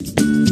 you